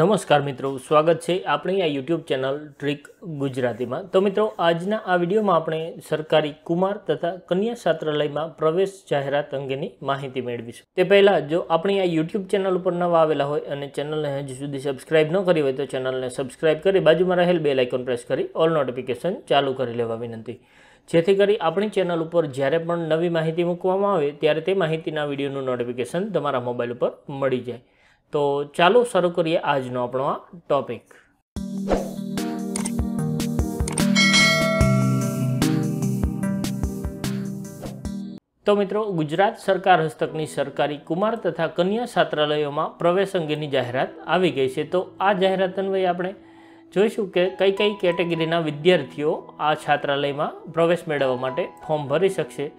નમસ્કાર મિત્રો, સ્વાગત છે આપણી આ યુટ્યુબ ચેનલ ટ્રીક ગુજરાતીમાં. તો મિત્રો, આજના આ વિડીયોમાં આપણે સરકારી કુમાર તથા કન્યા છાત્રાલયમાં પ્રવેશ જાહેરાત અંગેની માહિતી મેળવીશું. તે પહેલાં, જો આપણી આ યુટ્યુબ ચેનલ ઉપર નવા આવેલા હોય અને ચેનલને હજી સુધી સબસ્ક્રાઇબ ન કરી હોય તો ચેનલને સબસ્ક્રાઇબ કરી બાજુમાં રહેલ બે લાઇકોન પ્રેસ કરી ઓલ નોટિફિકેશન ચાલુ કરી લેવા વિનંતી. જેથી કરી આપણી ચેનલ ઉપર જ્યારે પણ નવી માહિતી મૂકવામાં આવે, ત્યારે તે માહિતીના વિડીયોનું નોટિફિકેશન તમારા મોબાઈલ ઉપર મળી જાય. તો ચાલો શરૂ કરીએ આજનો આપણો આ ટોપિક તો મિત્રો, ગુજરાત સરકાર હસ્તકની સરકારી કુમાર તથા કન્યા છાત્રાલયોમાં પ્રવેશ અંગેની જાહેરાત આવી ગઈ છે. તો આ જાહેરાત અન્વયે આપણે જોઈશું કે કઈ કઈ કેટેગરીના વિદ્યાર્થીઓ આ છાત્રાલયમાં પ્રવેશ મેળવવા માટે ફોર્મ ભરી શકશે.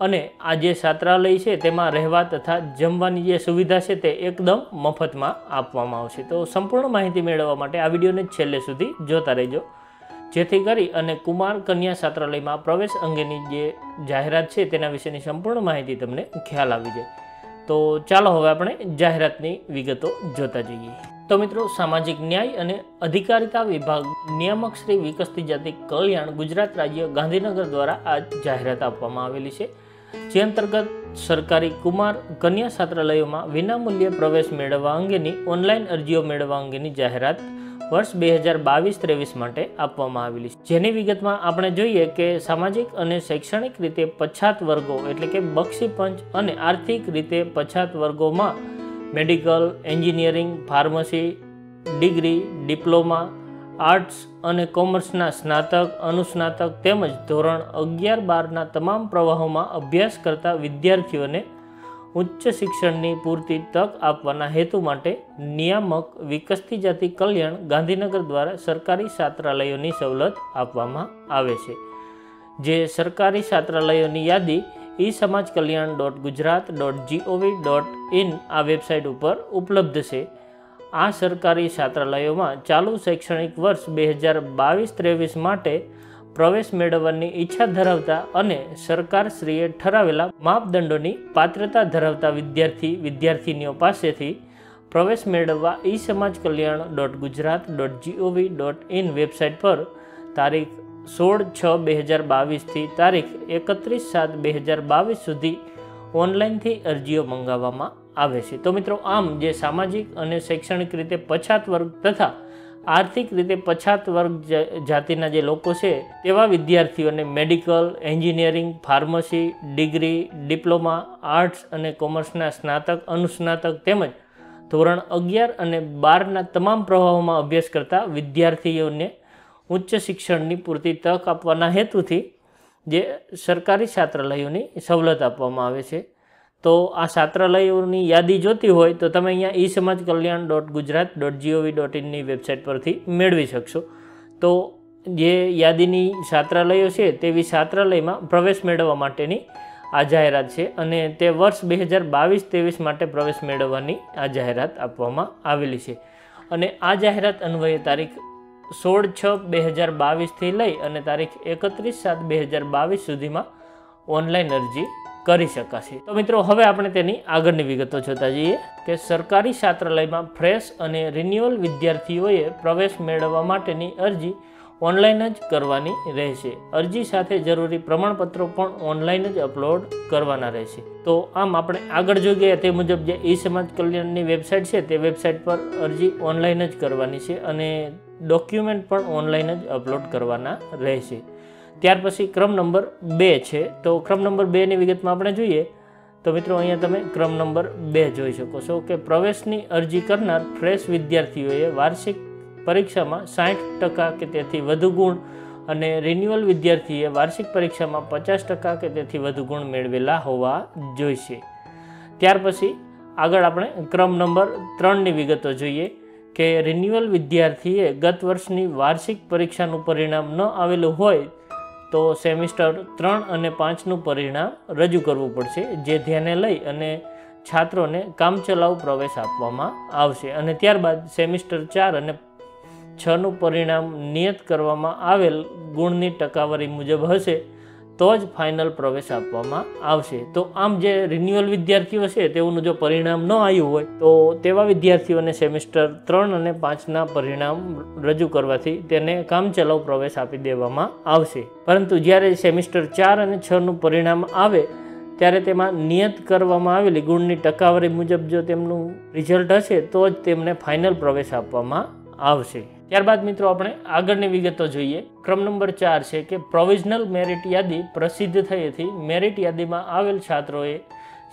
અને આ જે છાત્રાલય છે તેમાં રહેવા તથા જમવાની જે સુવિધા છે તે એકદમ મફતમાં આપવામાં આવશે. તો સંપૂર્ણ માહિતી મેળવવા માટે આ વિડીયોને છેલ્લે સુધી જોતા રહેજો. જેથી કરી અને કુમાર કન્યા છાત્રાલયમાં પ્રવેશ અંગેની જે જાહેરાત છે તેના વિશેની સંપૂર્ણ માહિતી તમને ખ્યાલ આવી જાય. તો ચાલો હવે આપણે જાહેરાતની વિગતો જોતા જઈએ. તો મિત્રો, સામાજિક ન્યાય અને અધિકારિતા વિભાગ, નિયામક શ્રી વિકસતી જાતિ કલ્યાણ ગુજરાત રાજ્ય ગાંધીનગર દ્વારા આ જાહેરાત આપવામાં આવેલી છે. જે અંતર્ગત સરકારી કુમાર કન્યા છાત્રાલયોમાં વિનામૂલ્યે પ્રવેશ મેળવવા અંગેની ઓનલાઈન અરજીઓ મેળવવા અંગેની જાહેરાત વર્ષ બે હજાર બાવીસ ત્રેવીસ માટે આપવામાં આવેલી છે. જેની વિગતમાં આપણે જોઈએ કે સામાજિક અને શૈક્ષણિક રીતે પછાત વર્ગો એટલે કે બક્ષી પંચ અને આર્થિક રીતે પછાત વર્ગોમાં medical, engineering, pharmacy, degree, diploma arts અને કોમર્સના સ્નાતક, અનુસ્નાતક તેમજ ધોરણ અગિયાર બારના તમામ પ્રવાહોમાં અભ્યાસ કરતા વિદ્યાર્થીઓને ઉચ્ચ શિક્ષણની પૂરતી તક આપવાના હેતુ માટે નિયામક વિકસતી જાતિ કલ્યાણ ગાંધીનગર દ્વારા સરકારી છાત્રાલયોની સવલત આપવામાં આવે છે. જે સરકારી છાત્રાલયોની યાદી E Samaj Kalyan dot Gujarat dot G O V dot in આ વેબસાઇટ ઉપર ઉપલબ્ધ છે. આ સરકારી છાત્રાલયોમાં ચાલુ શૈક્ષણિક વર્ષ બે હજાર બાવીસ ત્રેવીસ માટે પ્રવેશ મેળવવાની ઈચ્છા ધરાવતા અને સરકારશ્રીએ ઠરાવેલા માપદંડોની પાત્રતા ધરાવતા વિદ્યાર્થી વિદ્યાર્થીનીઓ પાસેથી પ્રવેશ મેળવવા E Samaj Kalyan dot Gujarat dot G O V dot in website પર તારીખ સોળ છ બે હજાર બાવીસથી તારીખ એકત્રીસ સાત બે હજાર બાવીસ સુધી ઓનલાઈનથી અરજીઓ મંગાવવામાં આવે છે. તો મિત્રો, આમ જે સામાજિક અને શૈક્ષણિક રીતે પછાત વર્ગ તથા આર્થિક રીતે પછાત વર્ગ જાતિના જે લોકો છે, તેવા વિદ્યાર્થીઓને medical, engineering, pharmacy, degree, diploma, arts અને કોમર્સના સ્નાતક, અનુસ્નાતક તેમજ ધોરણ અગિયાર અને બારના તમામ પ્રવાહોમાં અભ્યાસ કરતા વિદ્યાર્થીઓને ઉચ્ચ શિક્ષણની પૂરતી તક આપવાના હેતુથી જે સરકારી છાત્રાલયોની સવલત આપવામાં આવે છે. તો આ છાત્રાલયોની યાદી જોતી હોય તો તમે અહીંયા E Samaj Kalyan dot Gujarat dot G O V dot ઇનની website પરથી મેળવી શકશો. તો જે યાદીની છાત્રાલયો છે તેવી છાત્રાલયમાં પ્રવેશ મેળવવા માટેની આ જાહેરાત છે અને તે વર્ષ બે હજાર બાવીસ ત્રેવીસ માટે પ્રવેશ મેળવવાની આ જાહેરાત આપવામાં આવેલી છે. અને આ જાહેરાત અન્વયે તારીખ સોળ છ બે હજાર બાવીસથી લઈ અને તારીખ એકત્રીસ સાત બે હજાર બાવીસ સુધીમાં ઓનલાઈન અરજી કરી શકાશે. તો મિત્રો, હવે આપણે તેની આગળની વિગતો જોતા જઈએ કે સરકારી છાત્રાલયમાં ફ્રેશ અને રિન્યુઅલ વિદ્યાર્થીઓએ પ્રવેશ મેળવવા માટેની અરજી ઓનલાઈન જ કરવાની રહેશે. અરજી સાથે જરૂરી પ્રમાણપત્રો પણ ઓનલાઈન જ અપલોડ કરવાના રહેશે. તો આમ આપણે આગળ જોઈ ગયા તે મુજબ જે ઈ સમાજ કલ્યાણની વેબસાઇટ છે, તે વેબસાઇટ પર અરજી ઓનલાઈન જ કરવાની છે અને ડોક્યુમેન્ટ પણ ઓનલાઈન જ અપલોડ કરવાના રહેશે. ત્યાર પછી ક્રમ નંબર બે છે. તો ક્રમ નંબર બેની વિગતમાં આપણે જોઈએ તો મિત્રો અહીંયા તમે ક્રમ નંબર બે જોઈ શકો છો કે પ્રવેશની અરજી કરનાર ફ્રેશ વિદ્યાર્થીઓએ વાર્ષિક પરીક્ષામાં સાઠ ટકા કે તેથી વધુ ગુણ અને રિન્યુઅલ વિદ્યાર્થીએ વાર્ષિક પરીક્ષામાં પચાસ ટકા કે તેથી વધુ ગુણ મેળવેલા હોવા જોઈશે. ત્યાર પછી આગળ આપણે ક્રમ નંબર ત્રણની વિગતો જોઈએ કે રિન્યુઅલ વિદ્યાર્થીએ ગત વર્ષની વાર્ષિક પરીક્ષાનું પરિણામ ન આવેલું હોય તો સેમિસ્ટર ત્રણ અને પાંચનું પરિણામ રજૂ કરવું પડશે, જે ધ્યાને લઈ અને છાત્રોને કામચલાઉ પ્રવેશ આપવામાં આવશે. અને ત્યારબાદ સેમિસ્ટર ચાર અને છનું પરિણામ નિયત કરવામાં આવેલ ગુણની ટકાવારી મુજબ હશે. તો જ ફાઇનલ પ્રવેશ આપવામાં આવશે. તો આમ જે રિન્યુઅલ વિદ્યાર્થીઓ છે, તેઓનું જો પરિણામ ન આવ્યું હોય, તો તેવા વિદ્યાર્થીઓને સેમિસ્ટર ત્રણ અને પાંચના પરિણામ રજૂ કરવાથી તેને કામચલાઉ પ્રવેશ આપી દેવામાં આવશે. પરંતુ જ્યારે સેમિસ્ટર ચાર અને છનું પરિણામ આવે, ત્યારે તેમાં નિયત કરવામાં આવેલી ગુણની ટકાવારી મુજબ જો તેમનું રિઝલ્ટ હશે, તો જ તેમને ફાઇનલ પ્રવેશ આપવામાં આવશે. ત્યારબાદ મિત્રો આપણે આગળની વિગતો જોઈએ. ક્રમ નંબર ચાર છે કે પ્રોવિઝનલ મેરિટ યાદી પ્રસિદ્ધ થઈ હતી. મેરિટ યાદીમાં આવેલ છાત્રોએ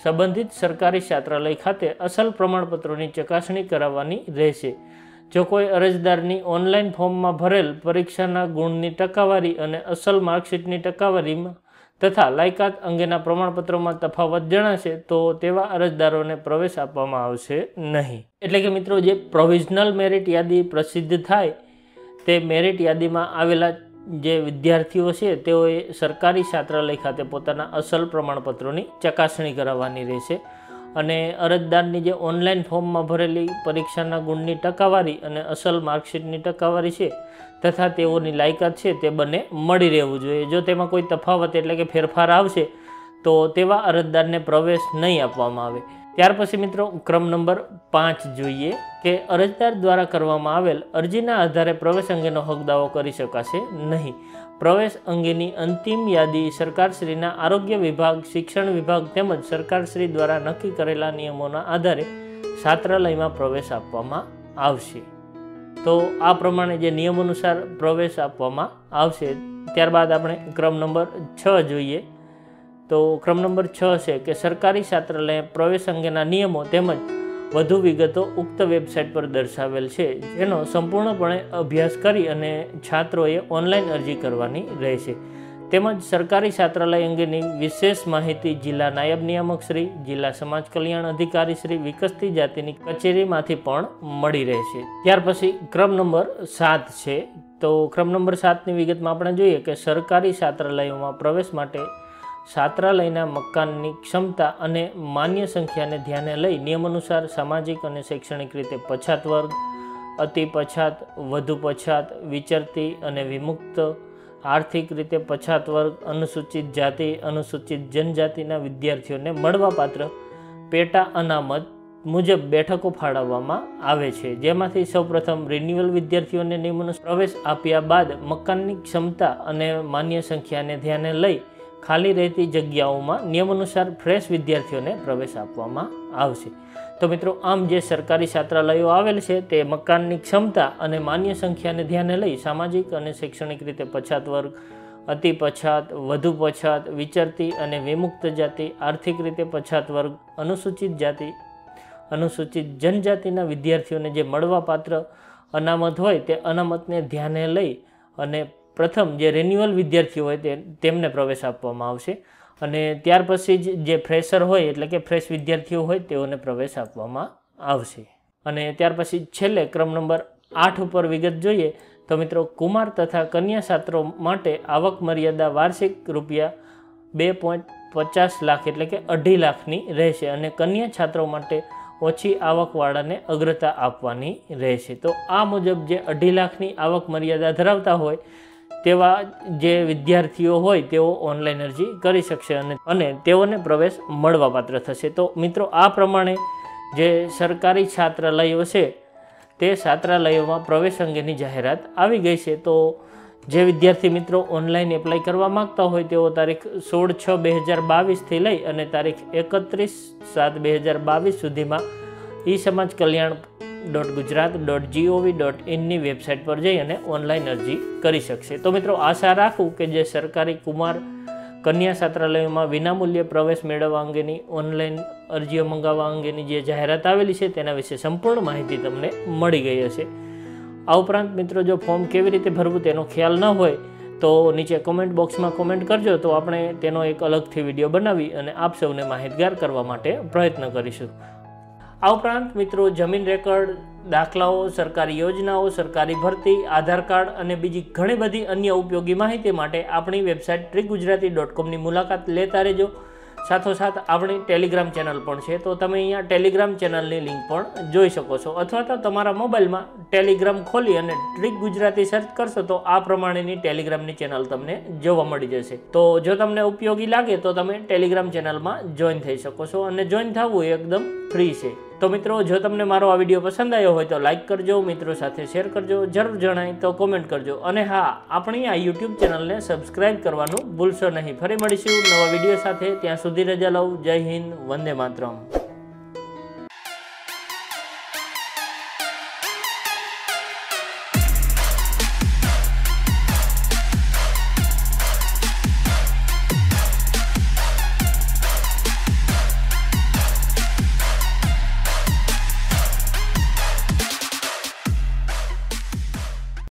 સંબંધિત સરકારી છાત્રાલય ખાતે અસલ પ્રમાણપત્રોની ચકાસણી કરાવવાની રહેશે. જો કોઈ અરજદારની ઓનલાઈન ફોર્મમાં ભરેલ પરીક્ષાના ગુણની ટકાવારી અને અસલ માર્કશીટની ટકાવારીમાં તથા લાયકાત અંગેના પ્રમાણપત્રોમાં તફાવત જણાશે તો તેવા અરજદારોને પ્રવેશ આપવામાં આવશે નહીં. એટલે કે મિત્રો, જે પ્રોવિઝનલ મેરિટ યાદી પ્રસિદ્ધ થાય, તે મેરિટ યાદીમાં આવેલા જે વિદ્યાર્થીઓ છે, તેઓએ સરકારી છાત્રાલય ખાતે પોતાના અસલ પ્રમાણપત્રોની ચકાસણી કરાવવાની રહેશે. અને અરજદારની જે ઓનલાઈન ફોર્મમાં ભરેલી પરીક્ષાના ગુણની ટકાવારી અને અસલ માર્કશીટની ટકાવારી છે તથા તેઓની લાયકાત છે તે બંને મળી રહેવું જોઈએ. જો તેમાં કોઈ તફાવત એટલે કે ફેરફાર આવશે તો તેવા અરજદારને પ્રવેશ નહીં આપવામાં આવે. ત્યાર પછી મિત્રો ક્રમ નંબર પાંચ જોઈએ કે અરજદાર દ્વારા કરવામાં આવેલ અરજીના આધારે પ્રવેશ અંગેનો હક દાવો કરી શકાશે નહીં. પ્રવેશ અંગેની અંતિમ યાદી સરકારશ્રીના આરોગ્ય વિભાગ, શિક્ષણ વિભાગ તેમજ સરકારશ્રી દ્વારા નક્કી કરેલા નિયમોના આધારે છાત્રાલયમાં પ્રવેશ આપવામાં આવશે. તો આ પ્રમાણે જે નિયમ અનુસાર પ્રવેશ આપવામાં આવશે, ત્યારબાદ આપણે ક્રમ નંબર છ જોઈએ તો ક્રમ નંબર છ છે કે સરકારી છાત્રાલય પ્રવેશ અંગેના નિયમો તેમજ વધુ વિગતો ઉક્ત વેબસાઇટ પર દર્શાવેલ છે. જેનો સંપૂર્ણપણે અભ્યાસ કરી અને છાત્રોએ ઓનલાઈન અરજી કરવાની રહેશે. તેમજ સરકારી છાત્રાલય અંગેની વિશેષ માહિતી જિલ્લા નાયબ નિયામક શ્રી, જિલ્લા સમાજ કલ્યાણ અધિકારી શ્રી, વિકસતી જાતિની કચેરીમાંથી પણ મળી રહેશે. ત્યાર પછી ક્રમ નંબર સાત છે. તો ક્રમ નંબર સાતની વિગતમાં આપણે જોઈએ કે સરકારી છાત્રાલયોમાં પ્રવેશ માટે છાત્રાલયના મકાનની ક્ષમતા અને માન્ય સંખ્યાને ધ્યાને લઈ નિયમ અનુસાર સામાજિક અને શૈક્ષણિક રીતે પછાત વર્ગ, અતિ પછાત, વધુ પછાત, વિચરતી અને વિમુક્ત, આર્થિક રીતે પછાત વર્ગ, અનુસૂચિત જાતિ, અનુસૂચિત જનજાતિના વિદ્યાર્થીઓને મળવાપાત્ર પેટા અનામત મુજબ બેઠકો ફાળવવામાં આવે છે. જેમાંથી સૌપ્રથમ રિન્યુઅલ વિદ્યાર્થીઓને નિયમોનો પ્રવેશ આપ્યા બાદ મકાનની ક્ષમતા અને માન્ય સંખ્યાને ધ્યાને લઈ ખાલી રહેતી જગ્યાઓમાં નિયમ અનુસાર ફ્રેશ વિદ્યાર્થીઓને પ્રવેશ આપવામાં આવશે. તો મિત્રો, આમ જે સરકારી છાત્રાલયો આવેલ છે, તે મકાનની ક્ષમતા અને માન્ય સંખ્યાને ધ્યાને લઈ સામાજિક અને શૈક્ષણિક રીતે પછાત વર્ગ, અતિ પછાત, વધુ પછાત, વિચરતી અને વિમુક્ત જાતિ, આર્થિક રીતે પછાત વર્ગ, અનુસૂચિત જાતિ, અનુસૂચિત જનજાતિના વિદ્યાર્થીઓને જે મળવાપાત્ર અનામત હોય તે અનામતને ધ્યાને લઈ અને પ્રથમ જે રિન્યુઅલ વિદ્યાર્થીઓ હોય તે તેમને પ્રવેશ આપવામાં આવશે અને ત્યાર પછી જ જે ફ્રેશર હોય એટલે કે ફ્રેશ વિદ્યાર્થીઓ હોય તેઓને પ્રવેશ આપવામાં આવશે. અને ત્યાર પછી છેલ્લે ક્રમ નંબર આઠ ઉપર વિગત જોઈએ તો મિત્રો કુમાર તથા કન્યા છાત્રો માટે આવક મર્યાદા વાર્ષિક રૂપિયા બે પોઈન્ટ પચાસ લાખ એટલે કે અઢી લાખની રહેશે અને કન્યા છાત્રો માટે ઓછી આવકવાળાને અગ્રતા આપવાની રહેશે. તો આ મુજબ જે અઢી લાખની આવક મર્યાદા ધરાવતા હોય તેવા જે વિદ્યાર્થીઓ હોય તેઓ ઓનલાઈન અરજી કરી શકશે અને અને તેઓને પ્રવેશ મળવાપાત્ર થશે. તો મિત્રો, આ પ્રમાણે જે સરકારી છાત્રાલયો છે, તે છાત્રાલયોમાં પ્રવેશ અંગેની જાહેરાત આવી ગઈ છે. તો જે વિદ્યાર્થી મિત્રો ઓનલાઈન એપ્લાય કરવા માગતા હોય તેઓ તારીખ સોળ છ બે હજાર બાવીસથી લઈ અને તારીખ એકત્રીસ સાત બે હજાર બાવીસ સુધીમાં E Samaj Kalyan dot Gujarat dot G O V dot ઇનની website પર જઈ અને ઓનલાઈન અરજી કરી શકશે. તો મિત્રો, આશા રાખું કે જે સરકારી કુમાર કન્યા છાત્રાલયોમાં વિનામૂલ્યે પ્રવેશ મેળવવા અંગેની, ઓનલાઈન અરજીઓ મંગાવવા અંગેની જે જાહેરાત આવેલી છે, તેના વિશે સંપૂર્ણ માહિતી તમને મળી ગઈ હશે. આ ઉપરાંત મિત્રો, જો ફોર્મ કેવી રીતે ભરવું તેનો ખ્યાલ ન હોય, તો નીચે કોમેન્ટ બોક્સમાં કોમેન્ટ કરજો, તો આપણે તેનો એક અલગથી વીડિયો બનાવી અને આપ સૌને માહિતગાર કરવા માટે પ્રયત્ન કરીશું. આ ઉપરાંત મિત્રો જમીન રેકર્ડ, દાખલાઓ, સરકારી યોજનાઓ, સરકારી ભરતી, આધાર કાર્ડ અને બીજી ઘણી બધી અન્ય ઉપયોગી માહિતી માટે આપણી વેબસાઇટ ટ્રીક ગુજરાતી ડોટ કોમની મુલાકાત લેતા રહેજો. સાથોસાથ આપણી ટેલિગ્રામ ચેનલ પણ છે, તો તમે અહીંયા ટેલિગ્રામ ચેનલની લિંક પણ જોઈ શકો છો. અથવા તો તમારા મોબાઈલમાં ટેલિગ્રામ ખોલી અને ટ્રીક ગુજરાતી સર્ચ કરશો, તો આ પ્રમાણેની ટેલિગ્રામની ચેનલ તમને જોવા મળી જશે. તો જો તમને ઉપયોગી લાગે, તો તમે ટેલિગ્રામ ચેનલમાં જોઈન થઈ શકો છો. અને જોઈન થવું એકદમ ફ્રી છે. તો મિત્રો, જો તમને મારો આ વીડિયો પસંદ આવ્યો હોય તો લાઇક કરજો, મિત્રો સાથે શેર કરજો, જરૂર જણાય તો કોમેન્ટ કરજો. અને હા, આપણી આ યુટ્યુબ ચેનલને સબસ્ક્રાઇબ કરવાનું ભૂલશો નહીં. ફરી મળીશું નવા વીડિયો સાથે. ત્યાં સુધી રજા લઉં. જય હિન્દ, વંદે માતરમ.